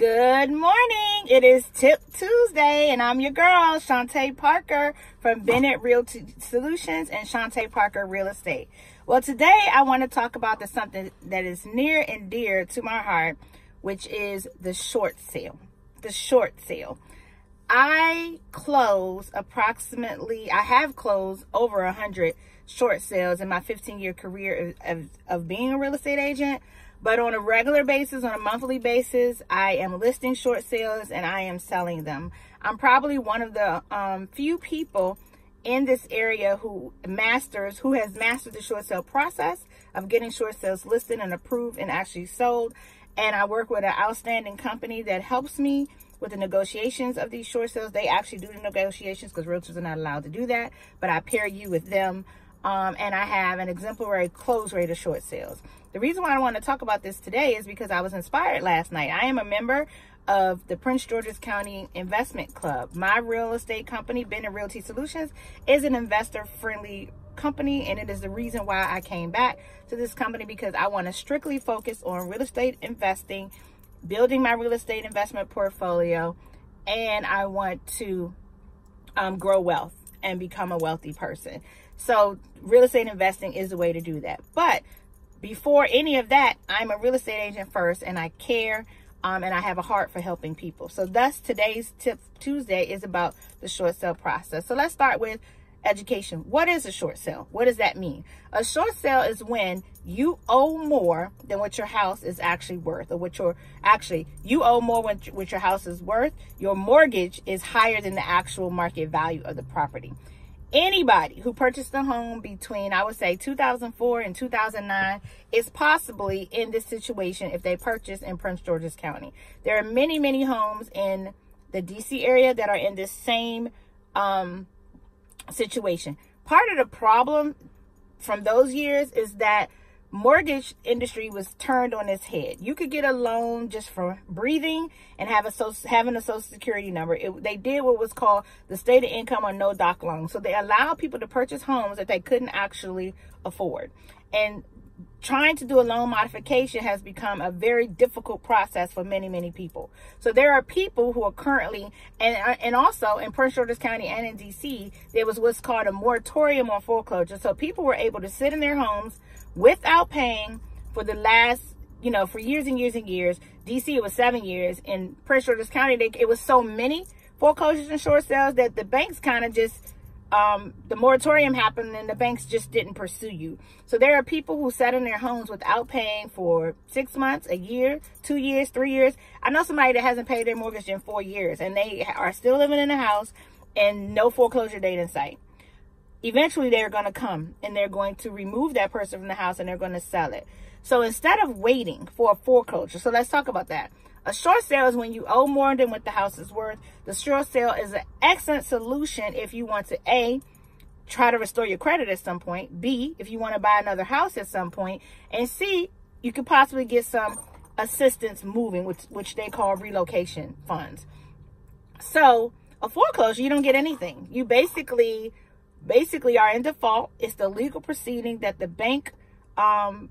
Good morning. It is Tip Tuesday, and I'm your girl, Shaunte Parker from Bennett Realty Solutions and Shaunte Parker Real Estate. Well, today I want to talk about the something that is near and dear to my heart, which is the short sale. The short sale. I close approximately, I have closed over a hundred short sales in my 15 year career of, of, of being a real estate agent. But on a regular basis, on a monthly basis, I am listing short sales and I am selling them. I'm probably one of the um, few people in this area who masters, who has mastered the short sale process of getting short sales listed and approved and actually sold. And I work with an outstanding company that helps me with the negotiations of these short sales. They actually do the negotiations because realtors are not allowed to do that. But I pair you with them. Um, and I have an exemplary close rate of short sales. The reason why I want to talk about this today is because I was inspired last night. I am a member of the Prince George's County Investment Club. My real estate company, Bennett Realty Solutions, is an investor friendly company and it is the reason why I came back to this company because I want to strictly focus on real estate investing, building my real estate investment portfolio, and I want to um, grow wealth and become a wealthy person. So real estate investing is the way to do that. But before any of that, I'm a real estate agent first and I care um, and I have a heart for helping people. So thus today's tip Tuesday is about the short sale process. So let's start with education. What is a short sale? What does that mean? A short sale is when you owe more than what your house is actually worth or what your actually you owe more than what your house is worth. Your mortgage is higher than the actual market value of the property anybody who purchased a home between i would say 2004 and 2009 is possibly in this situation if they purchase in prince george's county. There are many many homes in the dc area that are in this same um, situation. Part of the problem from those years is that mortgage industry was turned on its head. You could get a loan just for breathing and have a social, having a social security number. It, they did what was called the stated income or no doc loan. So they allowed people to purchase homes that they couldn't actually afford. And trying to do a loan modification has become a very difficult process for many, many people. So there are people who are currently, and uh, and also in Prince George's County and in DC, there was what's called a moratorium on foreclosure. So people were able to sit in their homes without paying for the last, you know, for years and years and years. DC, it was seven years. In Prince George's County, they, it was so many foreclosures and short sales that the banks kind of just um, the moratorium happened and the banks just didn't pursue you. So there are people who sat in their homes without paying for six months, a year, two years, three years. I know somebody that hasn't paid their mortgage in four years and they are still living in a house and no foreclosure date in sight. Eventually they're going to come and they're going to remove that person from the house and they're going to sell it. So instead of waiting for a foreclosure, so let's talk about that. A short sale is when you owe more than what the house is worth. The short sale is an excellent solution if you want to A, try to restore your credit at some point. B, if you want to buy another house at some. And C, you could possibly get some assistance moving, which, which they call relocation funds. So a foreclosure, you don't get anything. You basically, basically are in default. It's the legal proceeding that the bank um,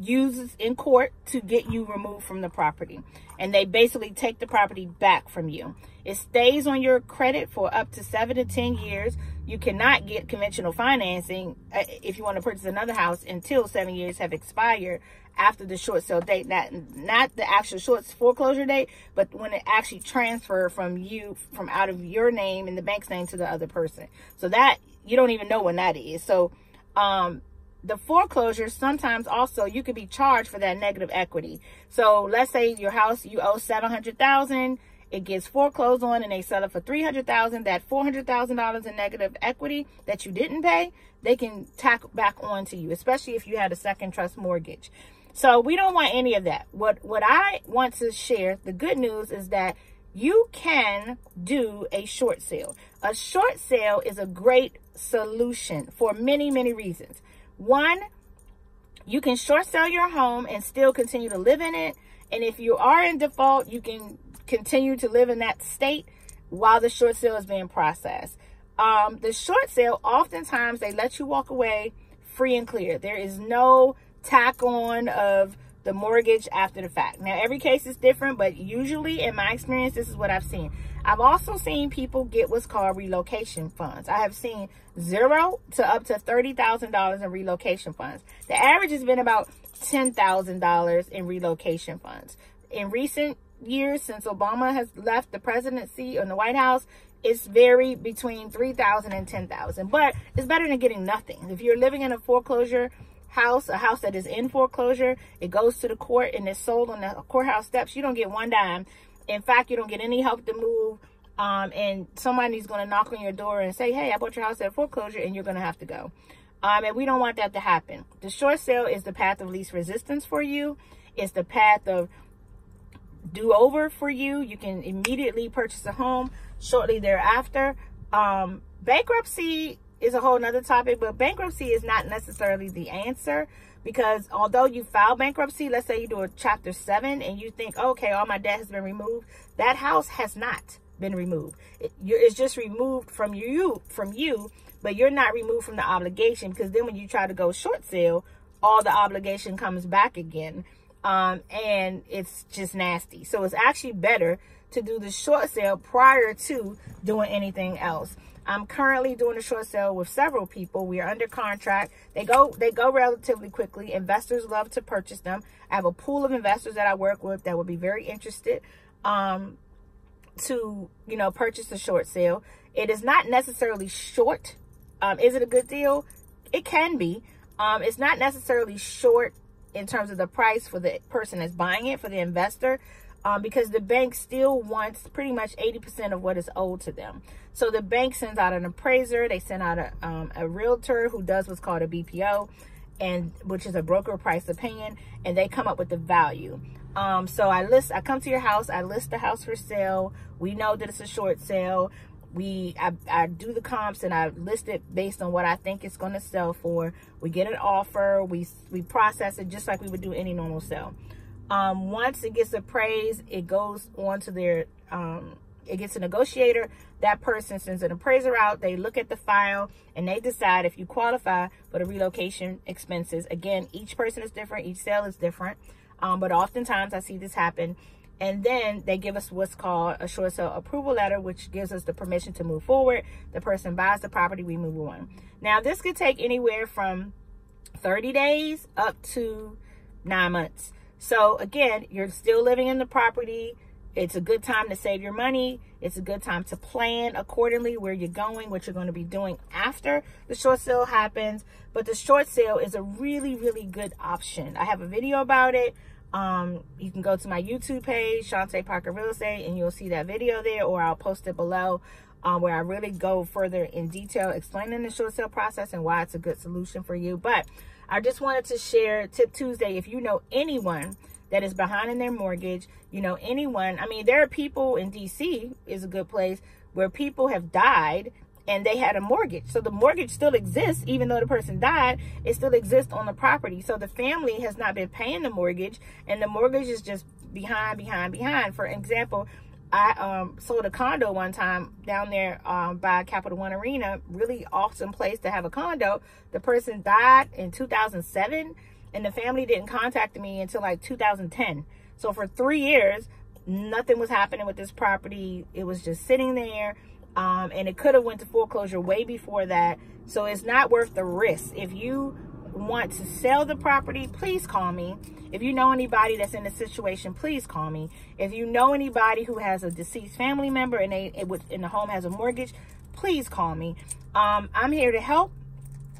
uses in court to get you removed from the property. And they basically take the property back from you. It stays on your credit for up to seven to 10 years. You cannot get conventional financing uh, if you want to purchase another house until seven years have expired after the short sale date. Not, not the actual short foreclosure date, but when it actually transfer from you, from out of your name and the bank's name to the other person. So that, you don't even know when that is. So, um, the foreclosure sometimes also you could be charged for that negative equity. So let's say your house you owe 700,000, it gets foreclosed on and they sell it for 300,000, that $400,000 in negative equity that you didn't pay, they can tack back on to you, especially if you had a second trust mortgage. So we don't want any of that. What what I want to share, the good news is that you can do a short sale. A short sale is a great solution for many, many reasons. One, you can short sell your home and still continue to live in it. And if you are in default, you can continue to live in that state while the short sale is being processed. Um, the short sale, oftentimes they let you walk away free and clear. There is no tack on of the mortgage after the fact. Now, every case is different, but usually in my experience, this is what I've seen. I've also seen people get what's called relocation funds. I have seen zero to up to $30,000 in relocation funds. The average has been about $10,000 in relocation funds. In recent years, since Obama has left the presidency or the White House, it's varied between 3000 and 10000 but it's better than getting nothing. If you're living in a foreclosure house, a house that is in foreclosure, it goes to the court and it's sold on the courthouse steps, you don't get one dime. In fact, you don't get any help to move. Um, and somebody's going to knock on your door and say, hey, I bought your house at foreclosure and you're going to have to go. Um, and we don't want that to happen. The short sale is the path of least resistance for you. It's the path of do over for you. You can immediately purchase a home shortly thereafter. Um, bankruptcy is a whole nother topic, but bankruptcy is not necessarily the answer because although you file bankruptcy, let's say you do a chapter seven and you think, okay, all my debt has been removed, that house has not been removed. It, it's just removed from you, from you, but you're not removed from the obligation because then when you try to go short sale, all the obligation comes back again. Um, and it's just nasty. So it's actually better to do the short sale prior to doing anything else. I'm currently doing a short sale with several people. We are under contract. They go they go relatively quickly. Investors love to purchase them. I have a pool of investors that I work with that would be very interested um, to you know purchase the short sale. It is not necessarily short. Um, is it a good deal? It can be. Um, it's not necessarily short in terms of the price for the person that's buying it for the investor um, because the bank still wants pretty much 80% of what is owed to them. So the bank sends out an appraiser, they send out a, um, a realtor who does what's called a BPO, and which is a broker price opinion, and they come up with the value. Um, so I list, I come to your house, I list the house for sale. We know that it's a short sale. We, I, I do the comps and I list it based on what I think it's going to sell for. We get an offer, we, we process it just like we would do any normal sale. Um, once it gets appraised, it goes on to their, um, it gets a negotiator. That person sends an appraiser out. They look at the file and they decide if you qualify for the relocation expenses. Again, each person is different. Each sale is different. Um, but oftentimes I see this happen. And then they give us what's called a short sale approval letter, which gives us the permission to move forward. The person buys the property, we move on. Now, this could take anywhere from 30 days up to nine months. So again, you're still living in the property. It's a good time to save your money. It's a good time to plan accordingly where you're going, what you're going to be doing after the short sale happens. But the short sale is a really, really good option. I have a video about it. Um, you can go to my YouTube page, Shaunte Parker Real Estate, and you'll see that video there, or I'll post it below um, where I really go further in detail explaining the short sale process and why it's a good solution for you. But I just wanted to share Tip Tuesday. If you know anyone that is behind in their mortgage, you know, anyone, I mean, there are people in DC is a good place where people have died and they had a mortgage. So the mortgage still exists, even though the person died, it still exists on the property. So the family has not been paying the mortgage and the mortgage is just behind, behind, behind. For example, I um, sold a condo one time down there um, by Capital One Arena. Really awesome place to have a condo. The person died in 2007 and the family didn't contact me until like 2010. So for three years, nothing was happening with this property. It was just sitting there. Um, and it could have went to foreclosure way before that. So it's not worth the risk. If you want to sell the property, please call me. If you know anybody that's in a situation, please call me. If you know anybody who has a deceased family member and they in the home has a mortgage, please call me. Um, I'm here to help.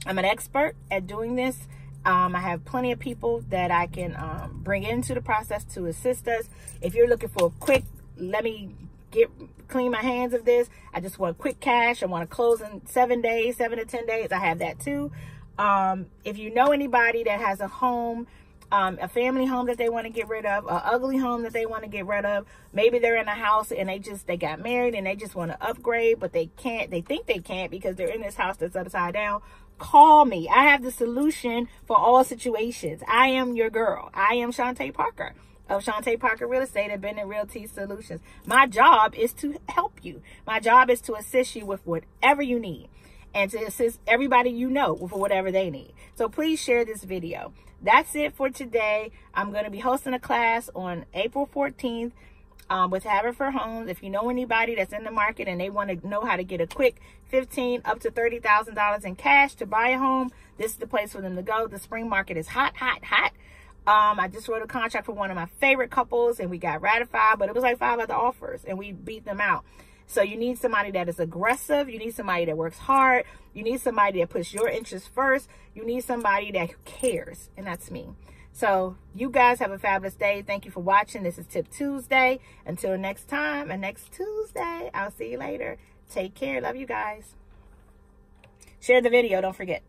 I'm an expert at doing this. Um, I have plenty of people that I can um, bring into the process to assist us. If you're looking for a quick, let me get clean my hands of this. I just want quick cash. I want to close in seven days, seven to 10 days. I have that too. Um, if you know anybody that has a home um, a family home that they want to get rid of, a ugly home that they want to get rid of. Maybe they're in a house and they just, they got married and they just want to upgrade, but they can't, they think they can't because they're in this house that's upside down. Call me. I have the solution for all situations. I am your girl. I am Shaunte Parker of Shaunte Parker Real Estate and Bennett Realty Solutions. My job is to help you. My job is to assist you with whatever you need and to assist everybody you know for whatever they need. So please share this video. that's it for today. I'm going to be hosting a class on April 14th um, with Haverford Homes. If you know anybody that's in the market and they want to know how to get a quick 15 up to $30,000 in cash to buy a home, this is the place for them to go. The spring market is hot, hot, hot. Um, I just wrote a contract for one of my favorite couples and we got ratified, but it was like five other offers and we beat them out. So you need somebody that is aggressive. You need somebody that works hard. You need somebody that puts your interests first. You need somebody that cares. And that's me. So you guys have a fabulous day. Thank you for watching. This is Tip Tuesday. Until next time and next Tuesday, I'll see you later. Take care. Love you guys. Share the video. Don't forget.